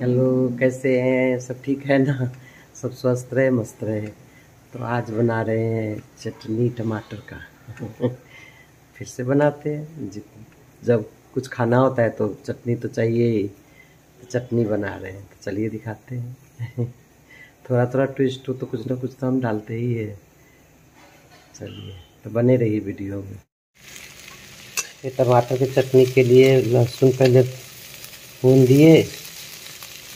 Hello, कैसे हैं? सब ठीक है ना? सब स्वस्थ रहे, मस्त रहे। तो आज बना रहे हैं चटनी टमाटर का। फिर से बनाते हैं। जब कुछ खाना होता है तो चटनी तो चाहिए ही। तो चटनी बना रहे हैं। तो चलिए दिखाते हैं। थोड़ा थोड़ा ट्विस्ट हो तो कुछ ना कुछ तो हम डालते ही है। चलिए तो बने रहिए वीडियो में। ये टमाटर की चटनी के लिए लहसुन पहले भून दिए।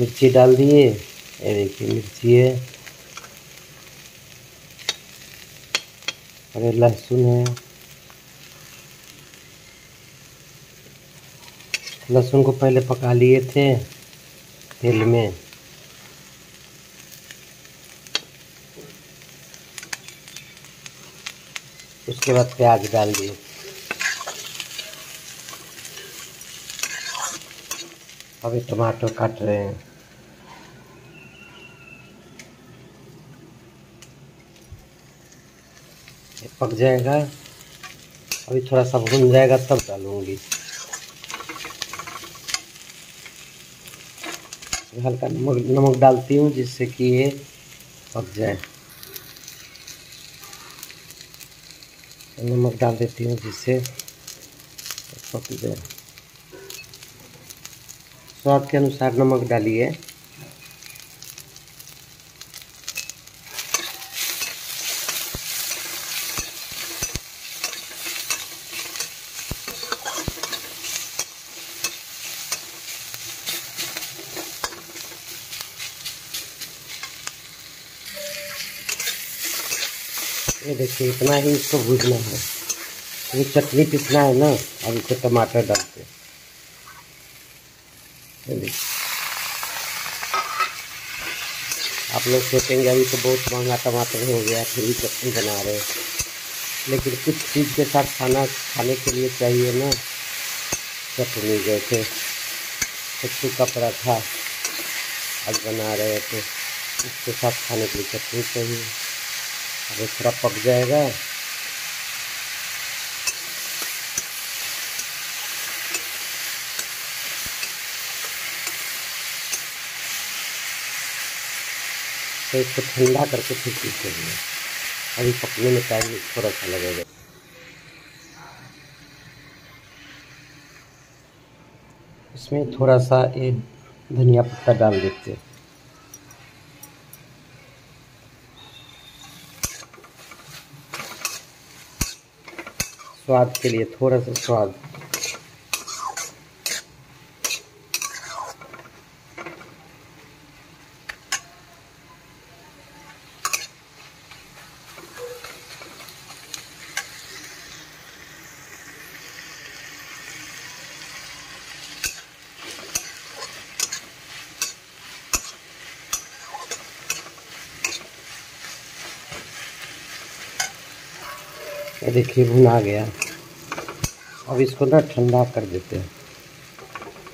मिर्ची डाल दिए। ये देखिए, मिर्ची है। और लहसुन है। लहसुन को पहले पका लिए थे तेल में। उसके बाद प्याज डाल दिए। अभी टमाटर काट रहे हैं। ये पक जाएगा। अभी थोड़ा सा भून जाएगा, तब डालूँगी। हल्का नमक नमक डालती हूँ जिससे कि ये पक जाए। नमक डाल देती हूँ जिससे पक जाए। स्वाद के अनुसार नमक डालिए। ये देखिए, इतना ही इसको भूजना है। ये चटनी पीसना है ना, अब इसको टमाटर डालते हैं। आप लोग सोचेंगे अभी तो बहुत महँगा टमाटर हो गया, फिर भी चटनी बना रहे लेकिन कुछ चीज़ के साथ खाना, खाने के लिए चाहिए ना, चटनी जैसे कच्चू का पराठा आज बना रहे थे उसके साथ खाने के लिए चटनी चाहिए। अभी थोड़ा पक जाएगा तो इसको ठंडा करके फिर पीते हैं। अभी पकने में टाइम थोड़ा सा लगेगा। इसमें थोड़ा सा ये धनिया पत्ता डाल देते हैं। स्वाद के लिए थोड़ा सा स्वाद। ये देखिए, भुन गया। अब इसको ना ठंडा कर देते हैं।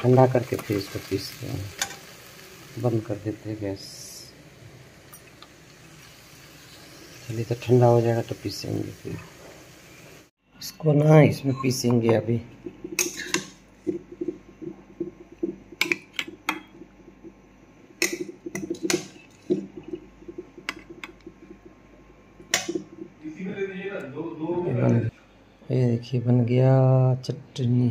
ठंडा करके फिर इसको पीसते हैं। बंद कर देते हैं गैस। चलिए तो ठंडा हो जाएगा तो पीसेंगे फिर। इसको ना इसमें पीसेंगे अभी। ये देखिए बन गया चटनी।